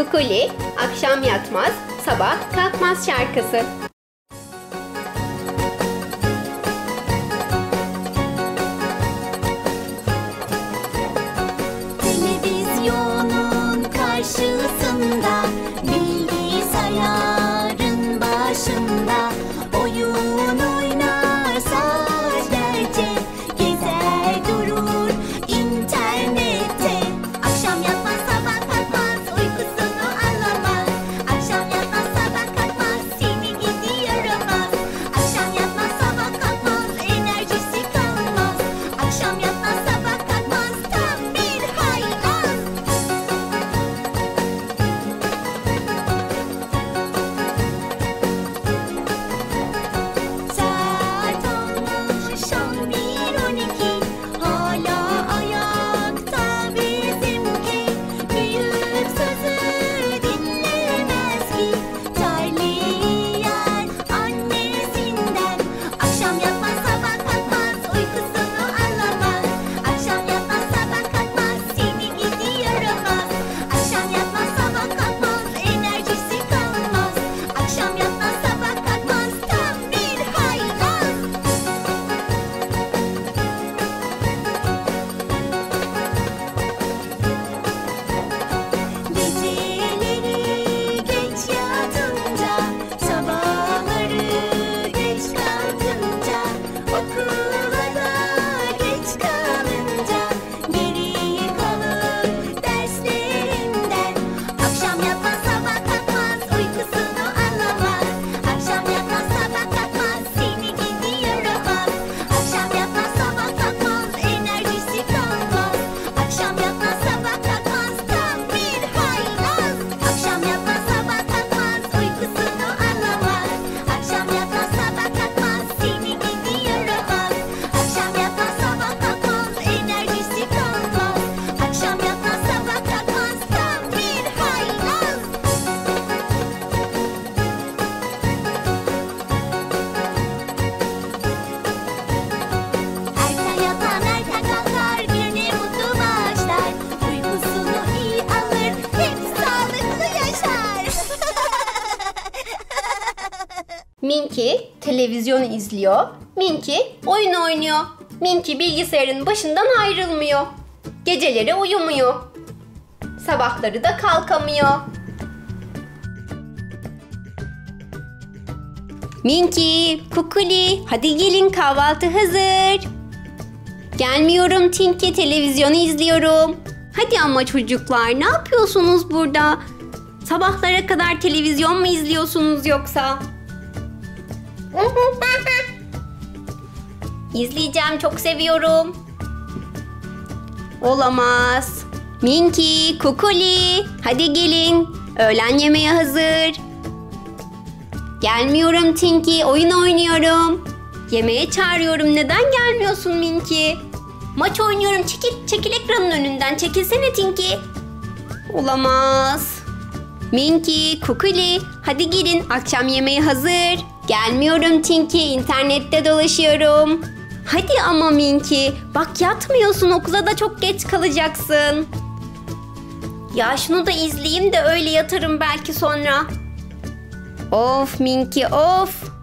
Kukuli, akşam yatmaz, sabah kalkmaz şarkısı. Minky televizyon izliyor. Minky oyun oynuyor. Minky bilgisayarın başından ayrılmıyor. Geceleri uyumuyor. Sabahları da kalkamıyor. Minky, Kukuli, hadi gelin kahvaltı hazır. Gelmiyorum Tinky, televizyonu izliyorum. Hadi ama çocuklar, ne yapıyorsunuz burada? Sabahlara kadar televizyon mu izliyorsunuz yoksa? İzleyeceğim, çok seviyorum. Olamaz. Minky, Kukuli, hadi gelin. Öğlen yemeği hazır. Gelmiyorum Tinky, oyun oynuyorum. Yemeğe çağırıyorum, neden gelmiyorsun Minky? Maç oynuyorum, çekil, çekil ekranın önünden, çekilsene Tinky. Olamaz. Minky, Kukuli, hadi gelin, akşam yemeği hazır. Gelmiyorum Tinky, internette dolaşıyorum. Hadi ama Minky, bak yatmıyorsun, okula da çok geç kalacaksın. Ya şunu da izleyeyim de öyle yatarım belki sonra. Of Minky of.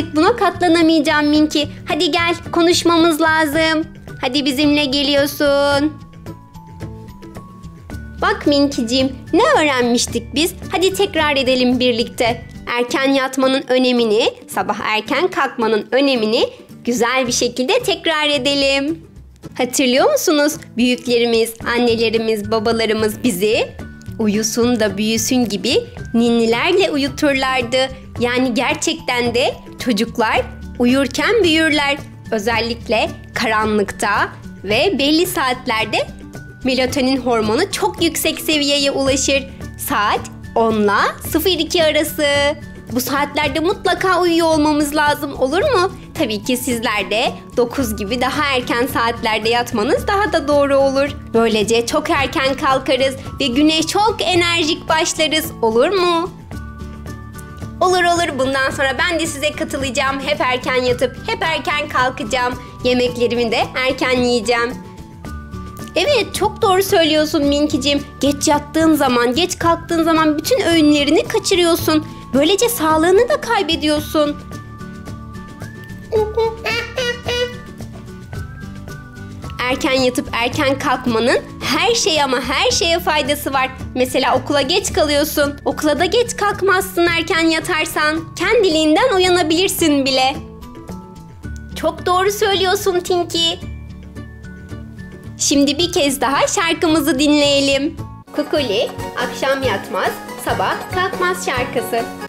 Artık buna katlanamayacağım Minki. Hadi gel konuşmamız lazım. Hadi bizimle geliyorsun. Bak Minkiciğim ne öğrenmiştik biz? Hadi tekrar edelim birlikte. Erken yatmanın önemini, sabah erken kalkmanın önemini güzel bir şekilde tekrar edelim. Hatırlıyor musunuz? Büyüklerimiz, annelerimiz, babalarımız bizi uyusun da büyüsün gibi ninnilerle uyuturlardı. Yani gerçekten de çocuklar uyurken büyürler. Özellikle karanlıkta ve belli saatlerde melatonin hormonu çok yüksek seviyeye ulaşır. Saat 10 ile 02 arası. Bu saatlerde mutlaka uyuyor olmamız lazım olur mu? Tabii ki sizler de 9 gibi daha erken saatlerde yatmanız daha da doğru olur. Böylece çok erken kalkarız ve güne çok enerjik başlarız olur mu? Olur olur bundan sonra ben de size katılacağım. Hep erken yatıp hep erken kalkacağım. Yemeklerimi de erken yiyeceğim. Evet çok doğru söylüyorsun Minkicim. Geç yattığın zaman, geç kalktığın zaman bütün öğünlerini kaçırıyorsun. Böylece sağlığını da kaybediyorsun. Erken yatıp erken kalkmanın her şeye ama her şeye faydası var. Mesela okula geç kalıyorsun. Okula da geç kalkmazsın erken yatarsan. Kendiliğinden uyanabilirsin bile. Çok doğru söylüyorsun Tinky. Şimdi bir kez daha şarkımızı dinleyelim. Kukuli, akşam yatmaz, sabah kalkmaz şarkısı.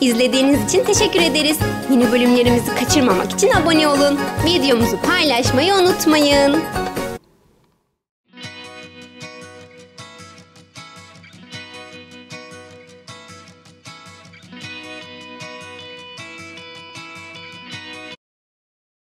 İzlediğiniz için teşekkür ederiz. Yeni bölümlerimizi kaçırmamak için abone olun. Videomuzu paylaşmayı unutmayın.